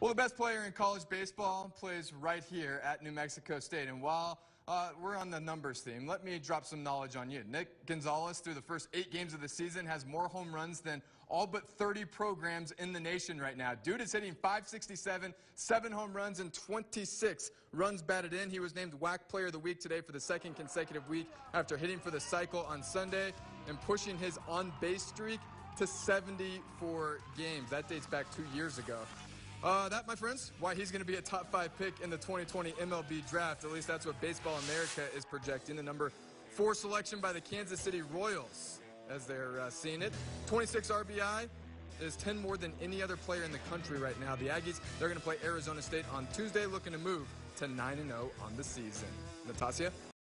Well, the best player in college baseball plays right here at New Mexico State. And while uh, we're on the numbers theme, let me drop some knowledge on you. Nick Gonzales, through the first eight games of the season, has more home runs than all but 30 programs in the nation right now. Dude is hitting 567, seven home runs, and 26 runs batted in. He was named WAC Player of the Week today for the second consecutive week after hitting for the cycle on Sunday and pushing his on base streak to 74 games. That dates back two years ago. Uh, that, my friends, why he's going to be a top five pick in the 2020 MLB draft. At least that's what Baseball America is projecting. The number four selection by the Kansas City Royals, as they're uh, seeing it. 26 RBI is 10 more than any other player in the country right now. The Aggies, they're going to play Arizona State on Tuesday, looking to move to 9 0 on the season. Natasha?